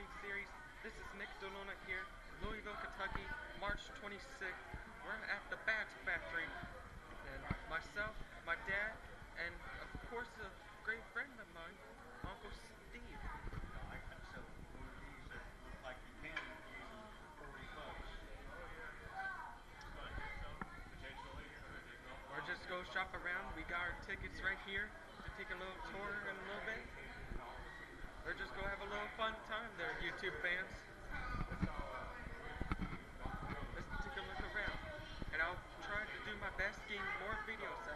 Running Series. This is Nick Deluna here, Louisville, Kentucky, March 26th. We're at the Bat Factory. And myself, my dad, and of course a great friend of mine, Uncle Steve. Or just go shop around. We got our tickets right here to take a little tour YouTube fans. Uh, let's take a Look Around. And I'll try to do my best to get more videos